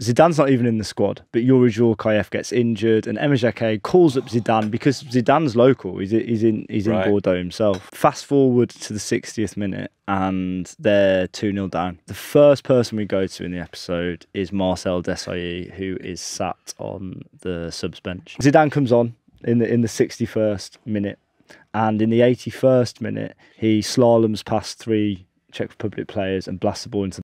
Zidane's not even in the squad, but Youri Djorkaeff gets injured, and Aimé Jacquet calls up Zidane because Zidane's local. He's, he's in he's in Bordeaux himself. Fast forward to the 60th minute, and they're 2 0 down. The first person we go to in the episode is Marcel Desailly, who is sat on the subs bench. Zidane comes on in the in the 61st minute, and in the 81st minute, he slaloms past three Czech Republic players and blasts the ball into